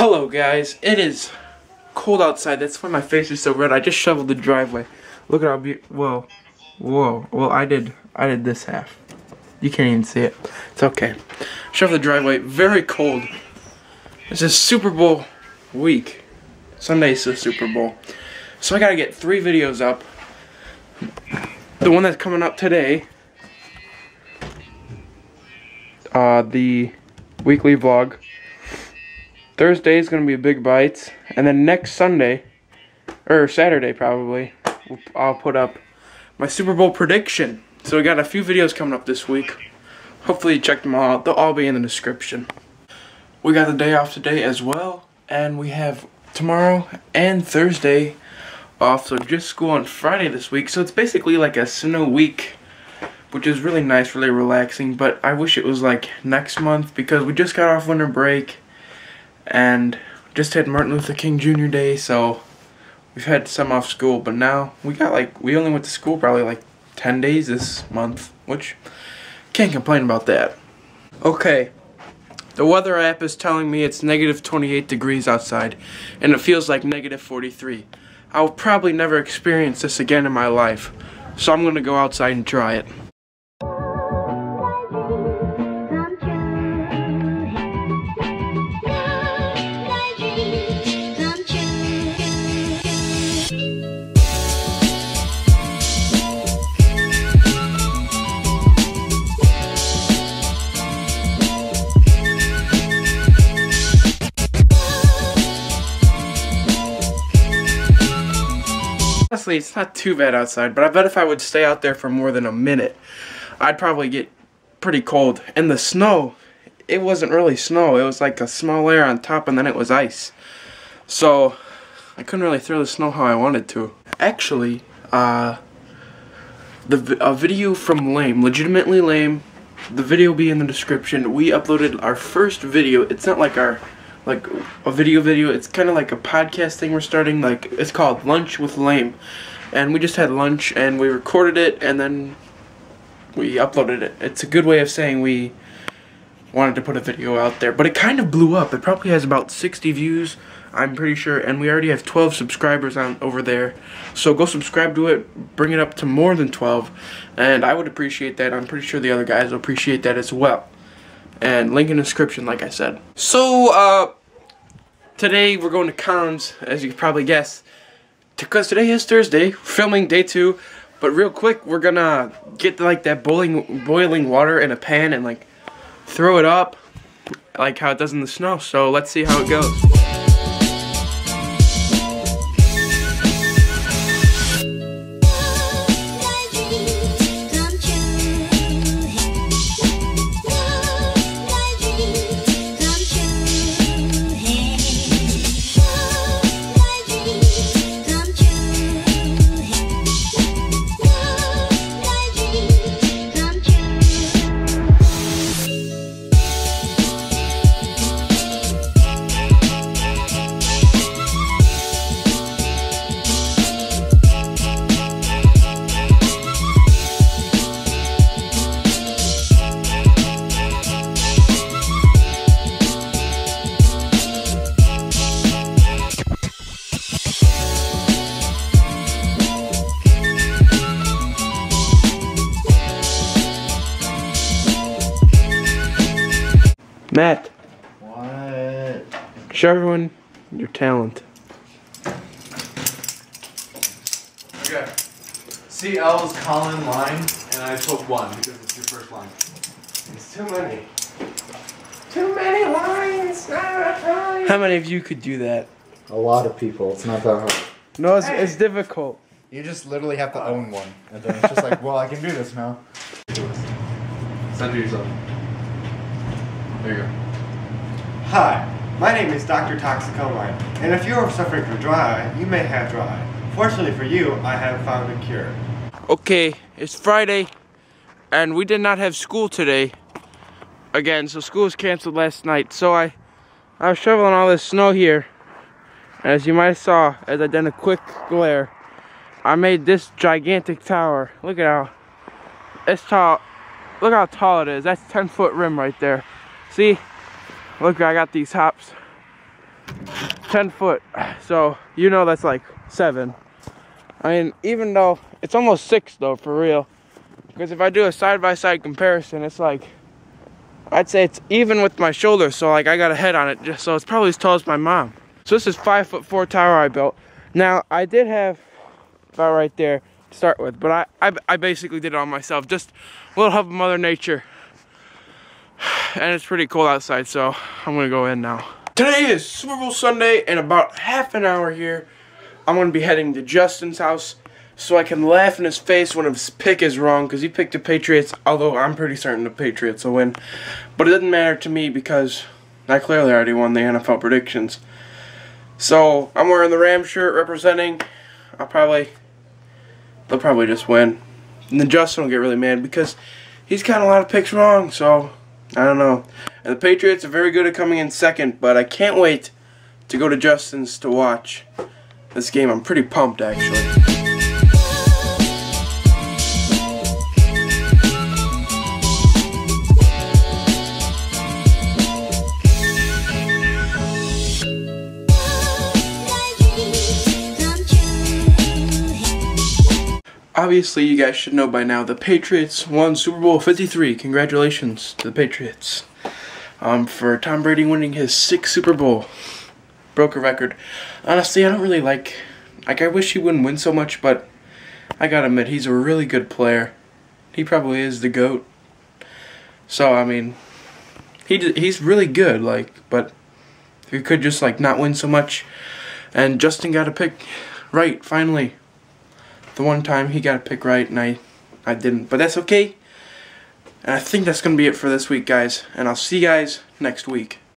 Hello guys, it is cold outside. That's why my face is so red. I just shoveled the driveway. Look at how be whoa, whoa. Well, I did, I did this half. You can't even see it. It's okay. Shovel the driveway. Very cold. It's a Super Bowl week. Sunday's the Super Bowl. So I gotta get three videos up. The one that's coming up today. Uh, the weekly vlog. Thursday is going to be a big bites. And then next Sunday, or Saturday probably, I'll put up my Super Bowl prediction. So we got a few videos coming up this week. Hopefully you check them all out. They'll all be in the description. We got the day off today as well. And we have tomorrow and Thursday off. So just school on Friday this week. So it's basically like a snow week. Which is really nice, really relaxing. But I wish it was like next month because we just got off winter break and just had Martin Luther King Jr. Day, so we've had some off school, but now we got like, we only went to school probably like 10 days this month, which can't complain about that. Okay, the weather app is telling me it's negative 28 degrees outside, and it feels like negative 43. I will probably never experience this again in my life, so I'm to go outside and try it. Honestly, it's not too bad outside, but I bet if I would stay out there for more than a minute, I'd probably get pretty cold. And the snow, it wasn't really snow. It was like a small layer on top and then it was ice. So, I couldn't really throw the snow how I wanted to. Actually, uh, the a video from Lame, legitimately Lame, the video will be in the description. We uploaded our first video. It's not like our like a video video. It's kind of like a podcast thing we're starting. Like it's called Lunch with Lame, and we just had lunch and we recorded it and then we uploaded it. It's a good way of saying we wanted to put a video out there, but it kind of blew up. It probably has about 60 views. I'm pretty sure, and we already have 12 subscribers on over there. So go subscribe to it, bring it up to more than 12, and I would appreciate that. I'm pretty sure the other guys will appreciate that as well and link in the description like I said. So, uh, today we're going to Conn's, as you probably guess, because today is Thursday, filming day two, but real quick, we're gonna get like that boiling, boiling water in a pan and like throw it up, like how it does in the snow, so let's see how it goes. Matt. What? Show everyone your talent. Okay. CL is calling line, and I took one because it's your first line. It's too many. Too many lines. Ah, ah. How many of you could do that? A lot of people. It's not that hard. No, it's, it's difficult. You just literally have to own one. And then it's just like, well, I can do this now. Send to yourself. There you go. Hi, my name is Dr. Toxicomine, and if you are suffering from dry, you may have dry. Fortunately for you, I have found a cure. Okay, it's Friday, and we did not have school today. Again, so school was canceled last night. So I, I was shoveling all this snow here. As you might have saw, as I done a quick glare, I made this gigantic tower. Look at how it's tall. Look how tall it is. That's 10 foot rim right there. See? Look, I got these hops. 10 foot. So, you know that's like seven. I mean, even though it's almost six though, for real. Because if I do a side by side comparison, it's like, I'd say it's even with my shoulders. So like I got a head on it, just so it's probably as tall as my mom. So this is five foot four tower I built. Now I did have about right there to start with, but I, I, I basically did it on myself. Just a little help of Mother Nature. And it's pretty cold outside, so I'm gonna go in now. Today is Super Bowl Sunday, and about half an hour here, I'm gonna be heading to Justin's house so I can laugh in his face when his pick is wrong because he picked the Patriots, although I'm pretty certain the Patriots will win. But it doesn't matter to me because I clearly already won the NFL predictions. So I'm wearing the Ram shirt representing. I'll probably they'll probably just win. And then Justin will get really mad because he's got a lot of picks wrong, so I don't know. And the Patriots are very good at coming in second, but I can't wait to go to Justin's to watch this game. I'm pretty pumped actually. Obviously you guys should know by now the Patriots won Super Bowl 53. Congratulations to the Patriots um, for Tom Brady winning his sixth Super Bowl. Broke a record. Honestly, I don't really like. Like, I wish he wouldn't win so much, but I gotta admit, he's a really good player. He probably is the GOAT. So, I mean, he he's really good, like, but he could just, like, not win so much. And Justin got a pick right, finally the one time he got a pick right and I, I didn't. But that's okay. And I think that's going to be it for this week, guys. And I'll see you guys next week.